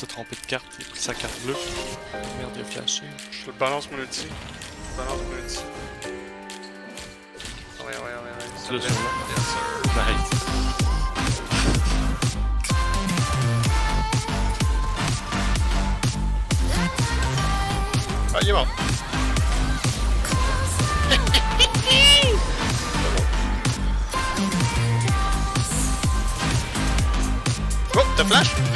s'est trompé de carte, il a pris sa carte bleue. Merde, il a flashé. Je te balance mon ulti. Je balance mon ulti. Ouais, ouais, ouais, ouais. C'est le sur. Nice. Ah, il est mort. Oh, t'as flash?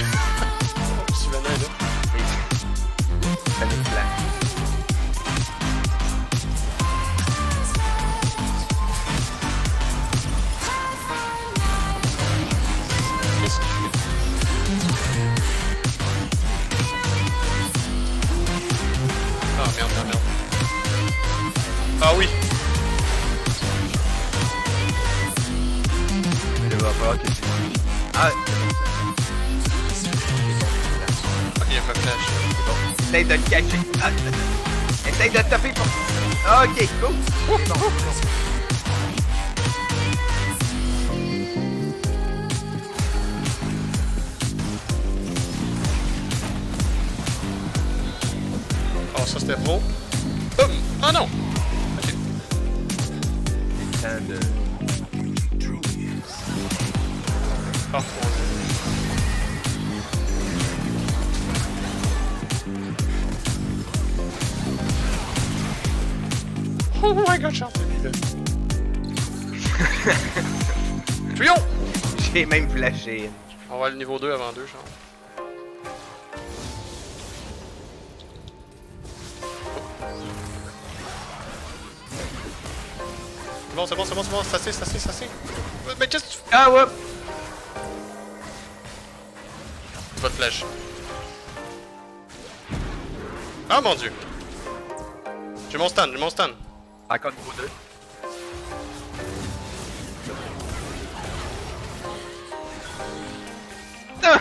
Essaye de le cacher. Ah, essaye de te taper pour... Ah, ok, cool. C'est bon. Oh, ça c'était pro. Boum! Ah non! Ok. Le temps de... Oh my god, j'en fais Tuyau! J'ai même flashé. On va le niveau 2 avant 2, genre. C'est bon, c'est bon, c'est bon, c'est bon, ça c'est, ça c'est, ça c'est. Mais qu'est-ce que tu fais? Ah, ouais. Pas de flèche. Ah mon dieu! J'ai mon stun, j'ai mon stun. Encore niveau 2. Ah!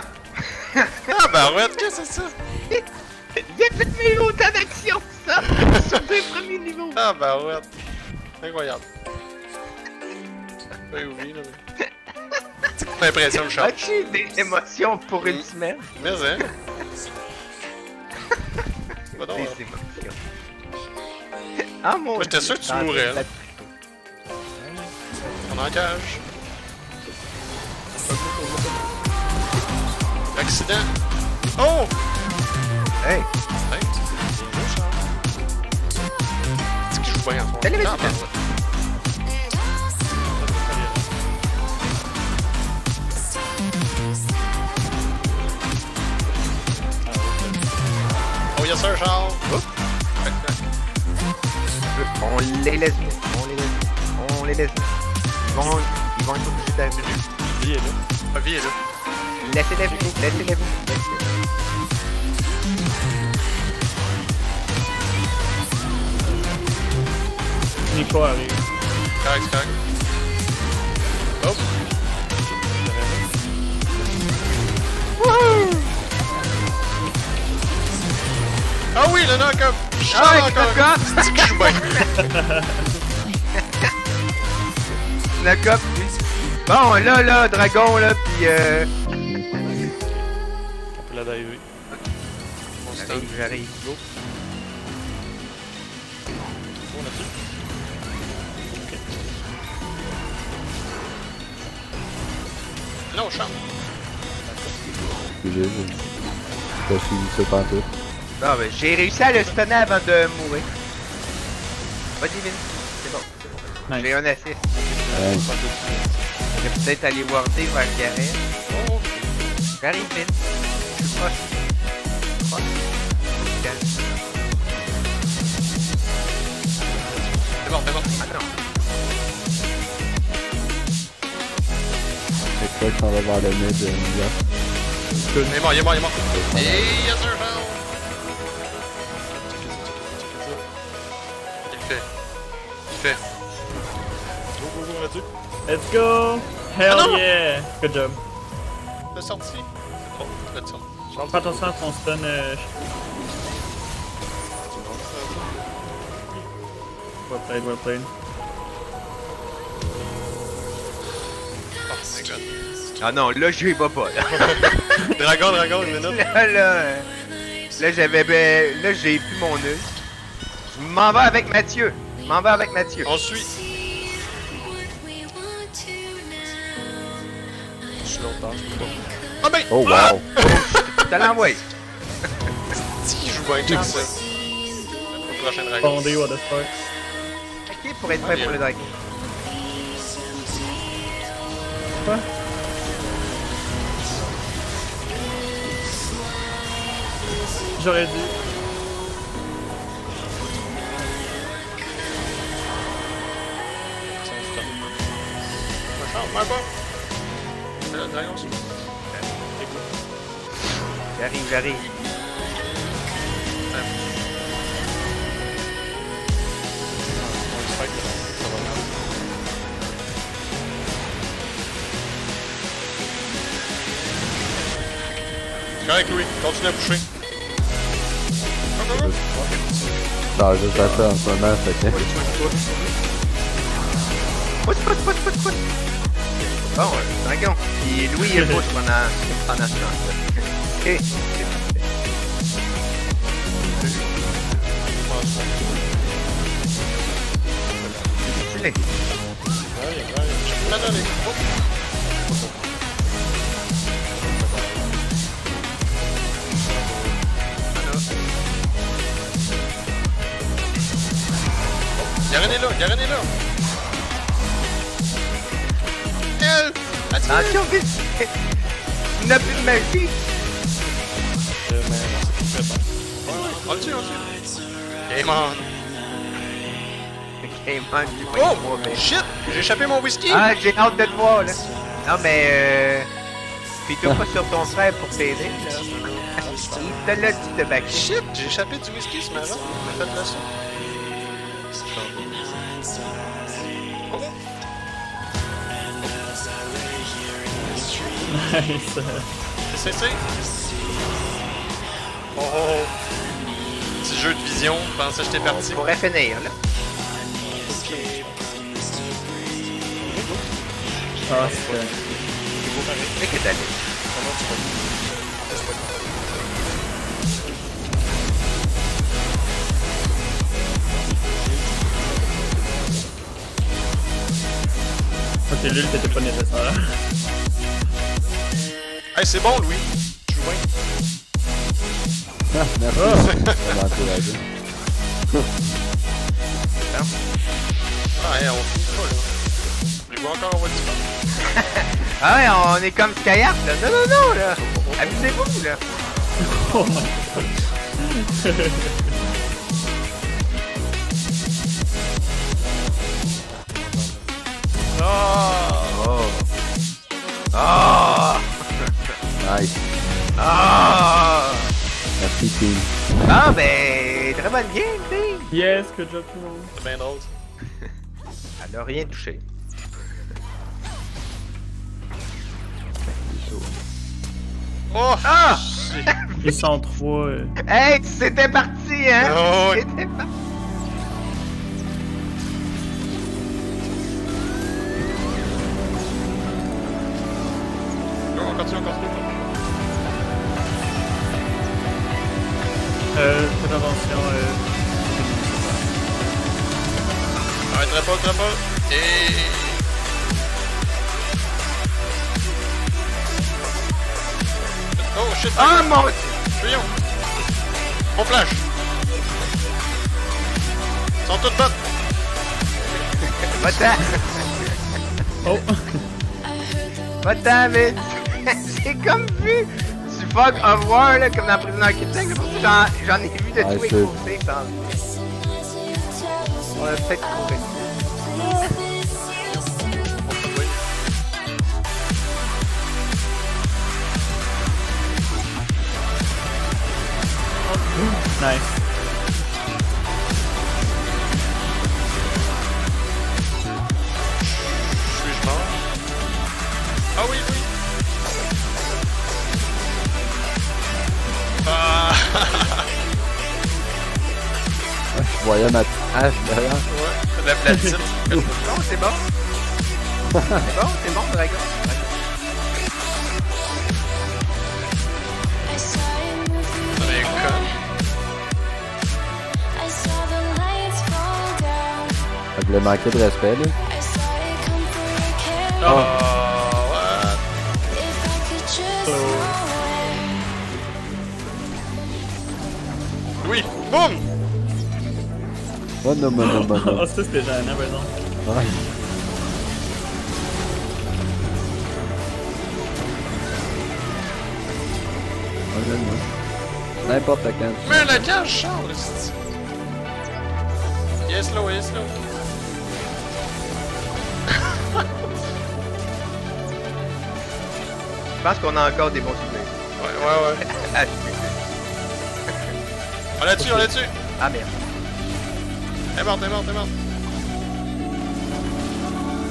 Ah bah ouais, qu'est-ce que c'est ça? Il a fait mes autant d'action, ça! Sur les premiers niveaux. Ah bah ouais. Incroyable. Pas oublié là, mais. C'est que l'impression me change. As-tu des émotions pour une semaine? Mais hein? Pas donc, Des hein. émotions. Ah mon j'étais sûr que tu mourrais, là. On est en cage. Accident. Oh! Hey! Hey, c'est bien joué, Charles. C'est qui joue bien en ce moment? Oh yes sir, Charles! Oups. On les laisse venir. On les laisse. On les laisse venir. Ils vont, ils vont être obligés d'arriver. Il est là. Ma vie est là. Laissez-les venir. Laissez-les venir. Laissez-les. Nico arrive. Correct, correct. Oh! Ah oui, le knock-up! Charles Ah, encore! knock-up! C'est qui joue bien! Le cop. Bon, là, là, dragon, là, pis euh... On peut la diver. Stun. J'arrive, j'arrive. Go. On a dessus. Non, Charles! Excusez, j'ai pas suivi ça pantoute. Non, ben, j'ai réussi à le stunner avant de mourir. Vas-y, Vin. C'est bon, c'est bon. Nice. J'ai un assist. Je vais peut-être aller warder vers Gareth. Oh! J'arrive, Vin. Je suis proche. C'est bon, c'est bon. Ah non. c'est quoi que s'en va vers le mid de New York? Il est mort, il est mort, il est mort. Et yes sir, Let's go! Hell Ah yeah! Good job. Le sorti? C'est trop. Le sorti. Fais attention à ton stun. Euh... Well played, well played. Oh my god. Ah non, là, je vais pas, là. Dragon, dragon, une minute. là, là, là, j'avais, ben, là, j'ai plus mon œil. Je m'en vais avec Mathieu. Je m'en vais avec Mathieu. On suit. Je je peux pas. Ah ben! Oh Ah! wow! T'as l'envoyé. Si, il joue bien, ça. Dragon. Fondé, what the fuck. Ok, pour être prêt pour le dragon. Quoi? J'aurais dû. Un stun. Le dragon, c'est J'arrive, j'arrive. Correct, Louis. Continue à go. Ça juste à ça en ce moment, fait que... Pousse, pousse, pousse, pousse, pousse. Bon, dragon. Puis Louis, il pousse pendant, pendant ce temps. Ok. Allez. Ouais, ouais, je peux la. Help! Attention, vite. Il n'a plus de magie. Euh, mais non, c'est fait bon. On le tue, on le tue. Game on. Ok, man, j'ai pas Oh! Shit! J'ai échappé mon whisky! Ah, j'ai hâte de te voir, là. Non, mais euh... Fais-toi pas sur ton frère pour t'aider, là. Il te l'a dit de back. Shit! J'ai échappé du whisky ce matin. J'ai fait le ça. Nice. C'est c'est. Oh oh oh. Petit jeu de vision, je pensais que j'étais parti. On pourrait finir, là. Ah, c'est... C'est que d'aller. Ok, l'huile c'était pas nécessaire. Hey, c'est bon, Louis. Bien. Ah, merci! Ah, hey, on finit pas, là. Encore, on va. Ah ouais, on est comme Skyart, là. Non, non, non, là. Amusez-vous, là. Oh my god. Oh! Oh. Oh. Nice! Oh. Merci, team. Ah, ben, très bonne game, team. Yes, good job tout le monde. C'est bien drôle, ça. Elle a rien touché. Oh! Ah! Ils sont trois. euh. Hey, c'était parti, hein? Oh. C'était parti. Go, on continue, on continue. Euh, prévention, euh. Arrêterai pas, arrêterai pas. Et... Oh shit! Ah, mon! Fuyons! On flash! Ils sont toutes bonnes! Va-t'en! Oh! Va-t'en, vite! J'ai comme vu fog of war, là, comme dans Prisoner Kitchen. J'en j'en ai vu de Ah, tous les côtés. On va peut-être. Nice. royaume ah, à hache, d'ailleurs. Ouais, la platine. c'est bon, c'est bon. C'est bon, c'est bon, dragon. Ça voulait manquer de respect, là. Oh, what? Oh. Oui, boum! Oh non, non, non, non, Oh, ça c'était gênant, par exemple. Ouais. Ouais, non, non. N'importe quand. Mais la cage, Charles. Yes, slow, yes, slow. Je pense qu'on a encore des bons souvenirs. Ouais, ouais, ouais. On l'a dessus, on l'a dessus! ah merde. Elle est morte, elle est morte, elle est morte.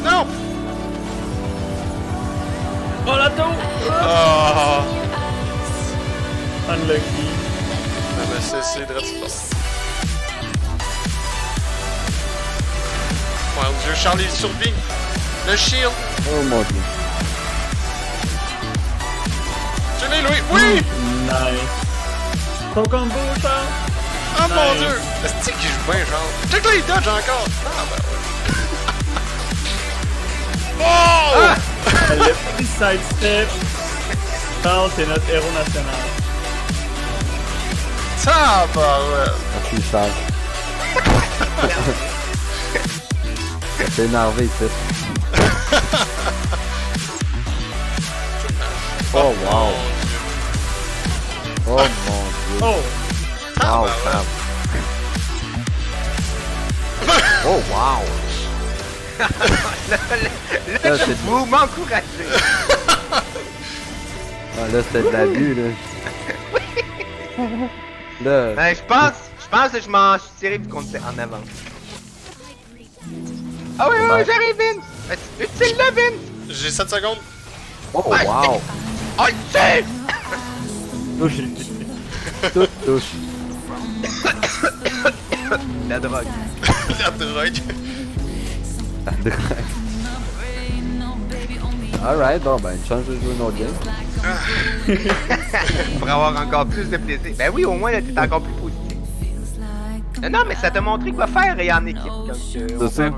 Non! Oh la tour! Oh! Unlucky. Ah, mais c'est, c'est drôle, pas. Mon dieu, Charlie survit! Le shield! Oh mon dieu. Tu l'as, Louis! Oui! Nice. Ton combo, Charles? Oh mon dieu! Est-ce qu'il joue bien, genre? Check les dodge encore! Ah, ben ouais. oh! Le petit sidestep. Charles, c'est notre héros national. Tabarouette! Merci, Charles. Ça fait énervé, tu Oh, wow. Oh, mon dieu. Oh! Wow, Sam. Oh, wow. Là, Là, vous m'encouragez. Ah, là, c'était de l'abus, là. Là, Ben, je pense, je pense que je m'en suis tiré vu qu'on était en avance. Ah oui, oui, oui, Ouais. j'arrive, Vince! Euh, Utile-le, Vince! J'ai 7 secondes. oh, wow. Oh, le tue! Touche. Touche. La drogue. La drogue. La drogue. Alright, bon, ben, une chance de jouer une autre game. Pour avoir encore plus de plaisir. Ben oui, au moins, là, t'es encore plus positif. Non, non, mais ça t'a montré quoi faire et en équipe. Donc, euh, C'est ça.